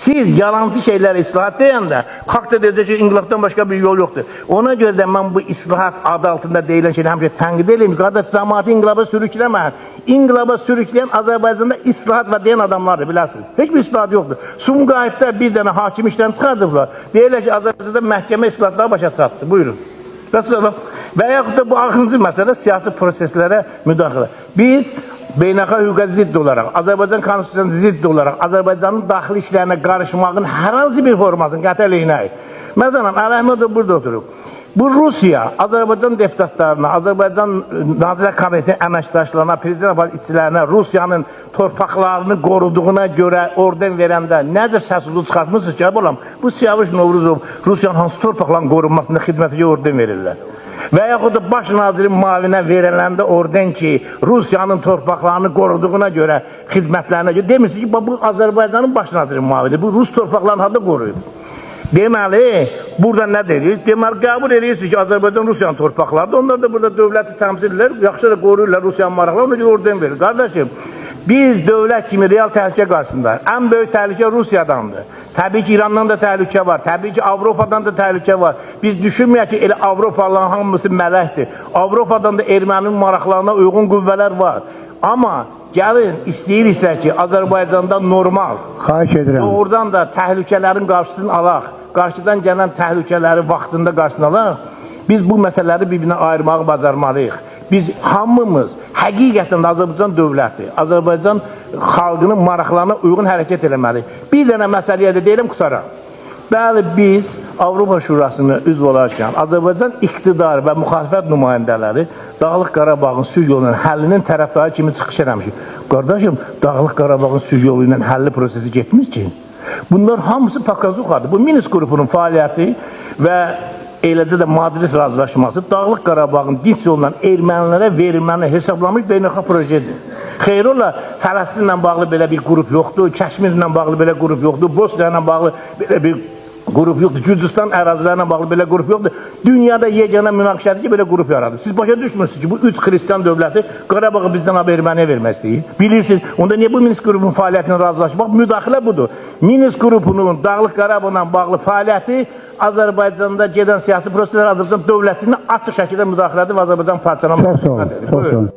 Siz yalancı şeyləri islahat deyəndə, xalq da deyəcək ki, inqilabdan başqa bir yol yoxdur. Ona görə də mən bu islahat adı altında deyilən şeyləri həmişə tənqid edeyim. Qardaş, cəmaatı inqilaba sürükləmə. İnqilaba sürükləyən Azərbaycanda islahat var deyən adamlardır, bilirsiniz. Heç bir islahat yoxdur. Sumqayıtda bir dənə hakim işdən çıxardıblar. Deyirlər ki, Azərbaycanda məhkəmə islahatları başa çatdı. Buyurun. Məsələn, və yaxud da bu axırıncı məsələ siyasi proseslərə müdaxilə. Biz beynəlxalq hüquqa zidd olaraq, Azərbaycan konstitusiyasına zidd olaraq Azərbaycanın daxili işlərinə qarışmağın hər hansı bir formasını qəti əleyhinəyik. Məsələn, Əli Əhmədov burada oturub. Bu Rusiya Azərbaycan deputatlarına, Azərbaycan Nazirlər Kabinetinin əməkdaşlarına, prezident aparatçilərinə Rusiyanın torpaqlarını qoruduğuna görə orden verəndə nədir səsulu çıxartmısınız ki, olam? Bu Siyavuş Novruzov Rusiyanın hansı torpaqların qorunmasında xidməti orden verirlər? Və yaxud da baş nazirin mavinə veriləndə orden ki, Rusiyanın torpaqlarını qoruduğuna görə, xidmətlərinə görə, demirsiniz ki, bu Azərbaycanın baş nazirin mavidir. Bu Rus torpaqlarını harada qoruyub? Deməli, burada nə deyirik? Deməli, qəbul edirsiniz ki, Azərbaycan Rusiyanın torpaqlarıdır. Onlar da burada dövləti təmsil edirlər, yaxşı da qoruyurlar Rusiyanın maraqlarını, ona görə orden verir. Qardaşım, biz dövlət kimi real təhlükə qarşısında ən böyük təhlükə Rusiyadandır. Təbii ki, İrandan da təhlükə var. Təbii ki, Avropadan da təhlükə var. Biz düşünməyək ki, elə Avropalıların hamısı mələkdir. Avropadan da ermənin maraqlarına uyğun qüvvələr var. Amma gəlin, istəyiriksə ki, Azərbaycanda normal, Xahiş edirəm. doğrudan da təhlükələrin qarşısını alaq, qarşıdan gələn təhlükələri vaxtında qarşısını alaq, biz bu məsələləri bir-birinə ayırmağı bacarmalıyıq. Biz hamımız həqiqətən Azərbaycan dövləti, Azərbaycan xalqının maraqlarına uyğun hərəkət eləməliyik. Bir dənə məsələyə də deyirəm, qutaraq. Bəli, biz Avropa Şurasının üzv olarkən Azərbaycan iqtidar və müxalifət nümayəndələri Dağlıq Qarabağın sülh yolunun həllinin tərəfdarı kimi çıxış eləmişik. Qardaşım, Dağlıq Qarabağın sülh yolu ilə həlli prosesi getmiş ki, bunlar hamısı pakazuxadır. Bu Minsk qrupunun fəaliyyəti və eləcə də Madrid razılaşması Dağlıq Qarabağın dinç yolla ermənilərə verilməni hesablamış beynəlxalq projedir. Xeyr ola, Fələstinlə bağlı belə bir qrup yoxdur, Kəşmirlə bağlı belə qrup yoxdur, Bosniya ilə bağlı belə bir qrup yoxdur, Gürcistan ərazilərlə bağlı belə qrup yoxdur. Dünyada yeganə münaqişədir ki, belə qrup yaradır. Siz başa düşmürsünüz ki, bu üç xristian dövləti Qarabağı bizdən erməniyə vermək istəyir. Bilirsiniz, onda niyə bu Minsk qrupunun fəaliyyətinə razılaşmaq? Müdaxilə budur. Minsk qrupunun Dağlıq Qarabağla bağlı fəaliyyəti Azərbaycanda gedən siyasi proseslər Azərbaycan dövlətinin açıq şəkildə müdaxilədir və Azərbaycan parçalanması. Çox sağ olun. Çox sağ olun.